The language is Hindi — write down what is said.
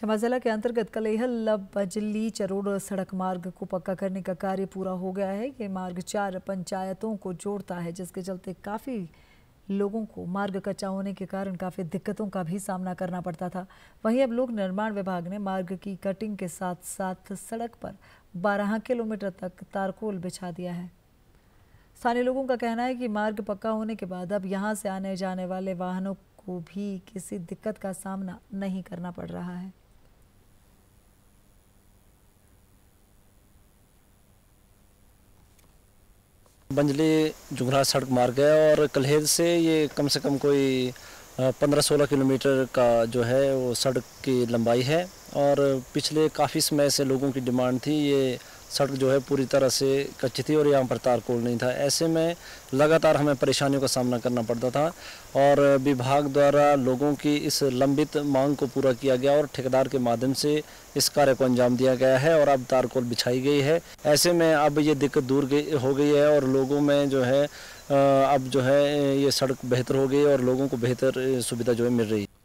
चंबा जिला के अंतर्गत कलेहल बजली चरोड़ सड़क मार्ग को पक्का करने का कार्य पूरा हो गया है। ये मार्ग चार पंचायतों को जोड़ता है, जिसके चलते काफ़ी लोगों को मार्ग कच्चा होने के कारण काफ़ी दिक्कतों का भी सामना करना पड़ता था। वहीं अब लोक निर्माण विभाग ने मार्ग की कटिंग के साथ साथ सड़क पर 12 किलोमीटर तक तारकोल बिछा दिया है। स्थानीय लोगों का कहना है कि मार्ग पक्का होने के बाद अब यहाँ से आने जाने वाले वाहनों को भी किसी दिक्कत का सामना नहीं करना पड़ रहा है। बंजली जुगरा सड़क मार्ग है और कलहेद से ये कम से कम कोई पंद्रह सोलह किलोमीटर का जो है वो सड़क की लंबाई है। और पिछले काफ़ी समय से लोगों की डिमांड थी, ये सड़क जो है पूरी तरह से कच्ची थी और यहाँ पर तारकोल नहीं था। ऐसे में लगातार हमें परेशानियों का सामना करना पड़ता था और विभाग द्वारा लोगों की इस लंबित मांग को पूरा किया गया और ठेकेदार के माध्यम से इस कार्य को अंजाम दिया गया है और अब तारकोल बिछाई गई है। ऐसे में अब ये दिक्कत दूर गई, हो गई है और लोगों में जो है अब जो है ये सड़क बेहतर हो गई और लोगों को बेहतर सुविधा जो है मिल रही है।